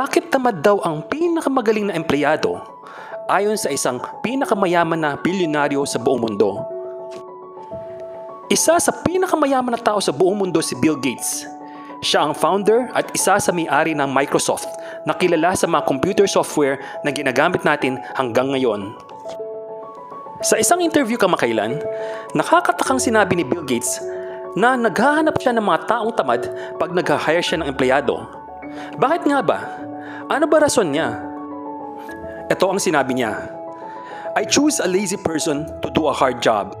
Bakit tamad daw ang pinakamagaling na empleyado ayon sa isang pinakamayaman na bilyonaryo sa buong mundo? Isa sa pinakamayaman na tao sa buong mundo si Bill Gates. Siya ang founder at isa sa may-ari ng Microsoft na kilala sa mga computer software na ginagamit natin hanggang ngayon. Sa isang interview kamakailan, nakakatakang sinabi ni Bill Gates na naghahanap siya ng mga taong tamad pag nag-hire siya ng empleyado. Bakit nga ba? Ano ba rason niya? Ito ang sinabi niya. I choose a lazy person to do a hard job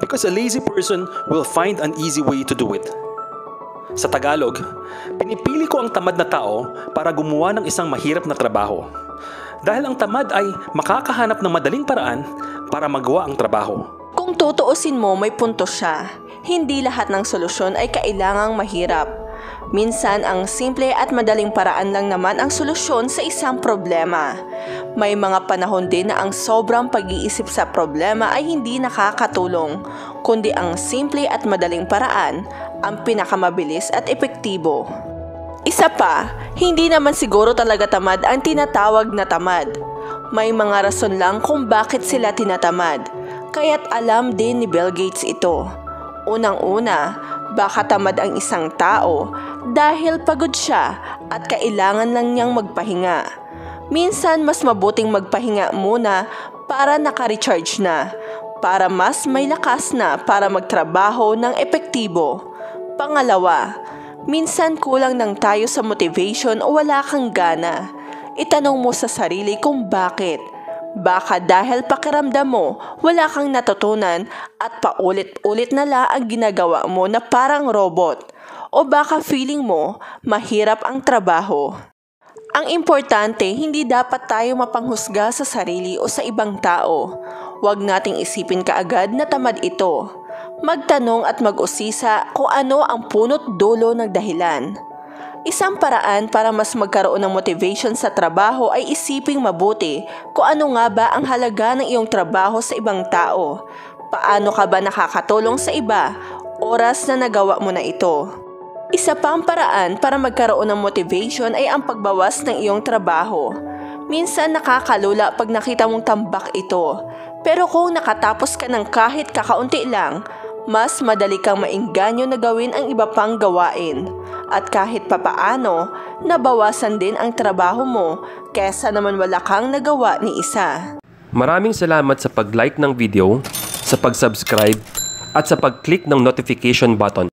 because a lazy person will find an easy way to do it. Sa Tagalog, pinipili ko ang tamad na tao para gumawa ng isang mahirap na trabaho. Dahil ang tamad ay makakahanap ng madaling paraan para magawa ang trabaho. Kung tutuusin mo, may punto siya. Hindi lahat ng solusyon ay kailangang mahirap. Minsan, ang simple at madaling paraan lang naman ang solusyon sa isang problema. May mga panahon din na ang sobrang pag-iisip sa problema ay hindi nakakatulong, kundi ang simple at madaling paraan ang pinakamabilis at epektibo. Isa pa, hindi naman siguro talaga tamad ang tinatawag na tamad. May mga rason lang kung bakit sila tinatamad, kaya't alam din ni Bill Gates ito. Unang-una, baka tamad ang isang tao dahil pagod siya at kailangan lang niyang magpahinga. Minsan mas mabuting magpahinga muna para naka-recharge na, para mas may lakas na para magtrabaho ng epektibo. Pangalawa, minsan kulang ng tayo sa motivation o wala kang gana. Itanong mo sa sarili kung bakit. Baka dahil pakiramdam mo, wala kang natutunan at paulit-ulit na la ang ginagawa mo na parang robot. O baka feeling mo, mahirap ang trabaho. Ang importante, hindi dapat tayo mapanghusga sa sarili o sa ibang tao. Huwag nating isipin kaagad na tamad ito. Magtanong at mag-usisa kung ano ang punot dulo ng dahilan. Isang paraan para mas magkaroon ng motivation sa trabaho ay isiping mabuti kung ano nga ba ang halaga ng iyong trabaho sa ibang tao. Paano ka ba nakakatulong sa iba oras na nagawa mo na ito? Isa pang paraan para magkaroon ng motivation ay ang pagbawas ng iyong trabaho. Minsan nakakalula pag nakita mong tambak ito. Pero kung nakatapos ka ng kahit kakaunti lang, mas madali kang maingganyo na gawin ang iba pang gawain. At kahit papaano, nabawasan din ang trabaho mo kesa naman wala kang nagawa ni isa. Maraming salamat sa pag-like ng video, sa pag-subscribe, at sa pag-click ng notification button.